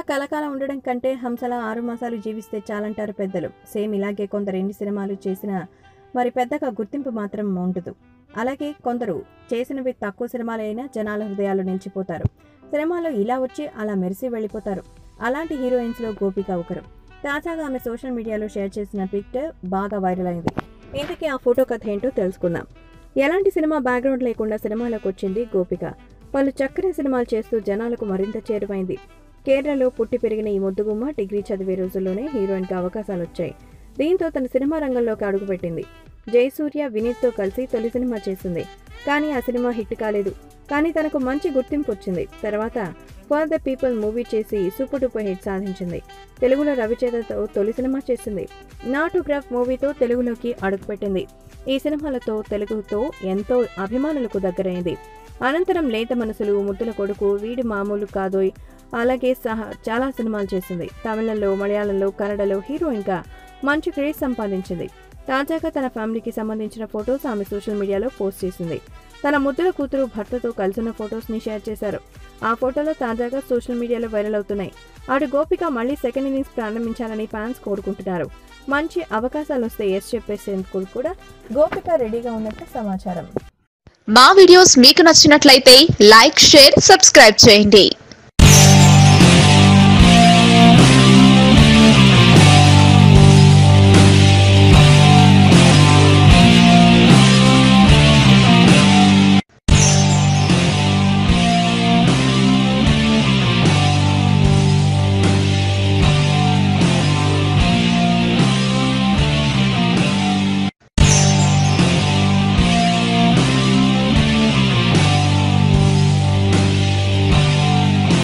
కలకాలం ఉండడం కంటే హంసలా ఆరు మాసాలు జీవిస్తే చాలంటారు పెద్దలు. సేమ్ ఇలాగే కొందరు ఎన్ని సినిమాలు చేసినా మరి పెద్దగా గుర్తింపు మాత్రం ఉండదు. అలాగే కొందరు చేసినవి తక్కువ సినిమాలైనా జనాల హృదయాలు నిలిచిపోతారు. సినిమాలో ఇలా వచ్చి అలా మెరిసి వెళ్ళిపోతారు. అలాంటి హీరోయిన్స్లో గోపిక ఒకరు. తాజాగా ఆమె సోషల్ మీడియాలో షేర్ చేసిన పిక్చర్ బాగా వైరల్ అయింది. ఇంతకీ ఆ ఫోటో కథ ఏంటో తెలుసుకుందాం. ఎలాంటి సినిమా బ్యాక్గ్రౌండ్ లేకుండా సినిమాలకు వచ్చింది గోపిక? పలు చక్కని సినిమాలు చేస్తూ జనాలకు మరింత చేరువైంది. కేరళలో పుట్టి పెరిగిన ఈ ముద్దుగుమ్మ డిగ్రీ చదివే రోజుల్లోనే హీరోయిన్కి అవకాశాలు వచ్చాయి దీంతో తన సినిమా రంగంలోకి అడుగుపెట్టింది. జయసూర్య వినీత్తో కలిసి తొలి సినిమా చేసింది. కానీ ఆ సినిమా హిట్ కాలేదు. కానీ తనకు మంచి గుర్తింపు వచ్చింది తర్వాత ఫర్ ద పీపుల్ మూవీ చేసి సూపర్ డూపర్ హిట్ సాధించింది. తెలుగులో రవిచేతతో తొలి సినిమా చేసింది. నాటోగ్రాఫ్ మూవీతో తెలుగులోకి అడుగుపెట్టింది. ఈ సినిమాలతో తెలుగుతో ఎంతో అభిమానులకు దగ్గరైంది. అనంతరం లేత మనసులు ముద్దుల కొడుకు వీడి మామూలు కాదోయ్ అలాగే సహా చాలా సినిమాలు చేసింది. తమిళంలో మలయాళంలో కన్నడలో హీరోయిన్గా మంచి క్రేజ్ సంపాదించింది. తాజాగా తన ఫ్యామిలీకి సంబంధించిన ఫొటోస్ ఆమె సోషల్ మీడియాలో పోస్ట్ చేసింది. తన ముద్దుల కూతురు భర్తతో కలిసిన ఫొటోస్ని షేర్ చేశారు. ఆ ఫోటోలో తాజాగా సోషల్ మీడియాలో వైరల్ అవుతున్నాయి. అటు గోపిక మళ్ళీ సెకండ్ ఇన్నింగ్స్ ప్రారంభించాలని ఫ్యాన్స్ కోరుకుంటున్నారు. మంచి అవకాశాలు వస్తే ఎస్ చెప్పేసేందుకు కూడా గోపిక రెడీగా ఉన్నట్టు సమాచారం. మా వీడియోస్ మీకు నచ్చినట్లయితే లైక్ షేర్ సబ్స్క్రైబ్ చేయండి.